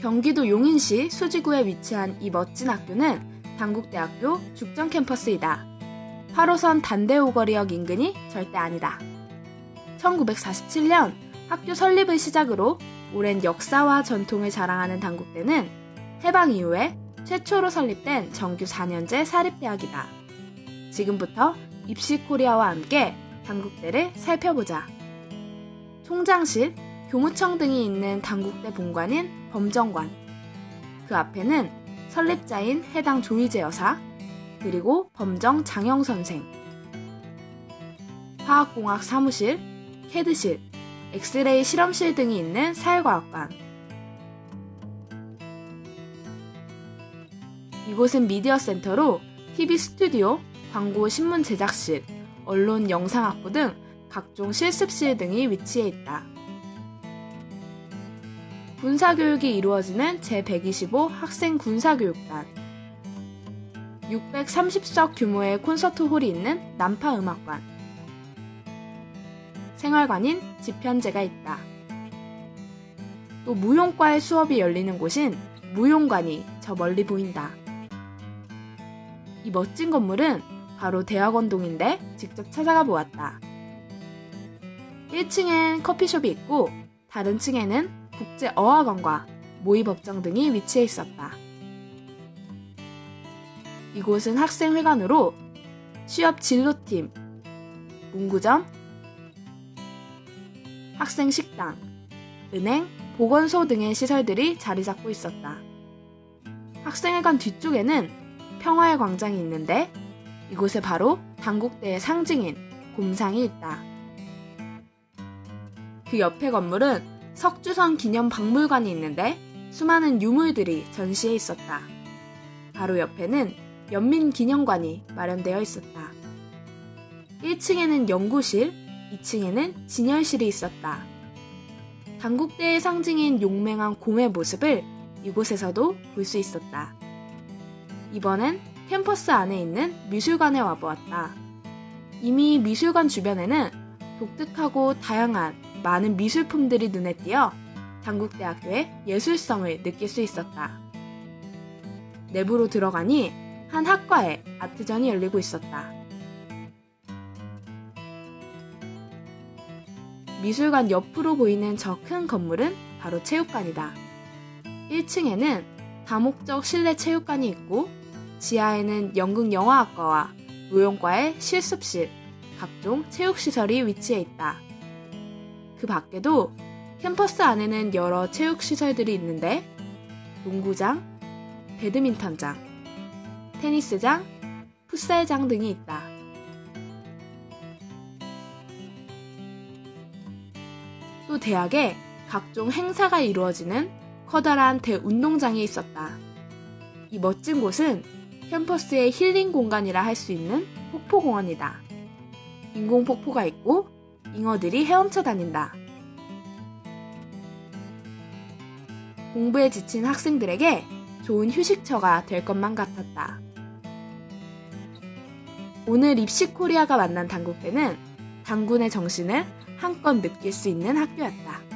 경기도 용인시 수지구에 위치한 이 멋진 학교는 당국대학교 죽전 캠퍼스이다. 8호선 단대오거리역 인근이 절대 아니다. 1947년 학교 설립을 시작으로 오랜 역사와 전통을 자랑하는 당국대는 해방 이후에 최초로 설립된 정규 4년제 사립대학이다. 지금부터 입시 코리아와 함께 당국대를 살펴보자. 총장실, 교무청 등이 있는 당국대 본관인 범정관. 그 앞에는 설립자인 해당 조희제 여사, 그리고 범정 장영 선생. 화학공학 사무실, 캐드실, 엑스레이 실험실 등이 있는 사회과학관. 이곳은 미디어 센터로 TV 스튜디오, 광고 신문 제작실, 언론 영상학부 등 각종 실습실 등이 위치해 있다. 군사교육이 이루어지는 제125 학생 군사교육단 630석 규모의 콘서트 홀이 있는 난파음악관 생활관인 집현제가 있다. 또 무용과의 수업이 열리는 곳인 무용관이 저 멀리 보인다. 이 멋진 건물은 바로 대학원동인데 직접 찾아가 보았다. 1층엔 커피숍이 있고 다른 층에는 국제어학원과 모의법정 등이 위치해 있었다. 이곳은 학생회관으로 취업 진로팀, 문구점, 학생 식당, 은행, 보건소 등의 시설들이 자리 잡고 있었다. 학생회관 뒤쪽에는 평화의 광장이 있는데 이곳에 바로 당국대의 상징인 곰상이 있다. 그 옆에 건물은 석주선 기념 박물관이 있는데 수많은 유물들이 전시해 있었다. 바로 옆에는 연민기념관이 마련되어 있었다. 1층에는 연구실, 2층에는 진열실이 있었다. 당국대의 상징인 용맹한 곰의 모습을 이곳에서도 볼 수 있었다. 이번엔 캠퍼스 안에 있는 미술관에 와보았다. 이미 미술관 주변에는 독특하고 다양한 많은 미술품들이 눈에 띄어 당국대학교의 예술성을 느낄 수 있었다. 내부로 들어가니 한 학과에 아트전이 열리고 있었다. 미술관 옆으로 보이는 저 큰 건물은 바로 체육관이다. 1층에는 다목적 실내 체육관이 있고 지하에는 연극 영화학과와 무용과의 실습실, 각종 체육시설이 위치해 있다. 그 밖에도 캠퍼스 안에는 여러 체육시설들이 있는데 농구장, 배드민턴장, 테니스장, 풋살장 등이 있다. 또 대학에 각종 행사가 이루어지는 커다란 대운동장이 있었다. 이 멋진 곳은 캠퍼스의 힐링 공간이라 할 수 있는 폭포공원이다. 인공폭포가 있고 잉어들이 헤엄쳐 다닌다. 공부에 지친 학생들에게 좋은 휴식처가 될 것만 같았다. 오늘 입시 코리아가 만난 당국대는 당군의 정신을 한껏 느낄 수 있는 학교였다.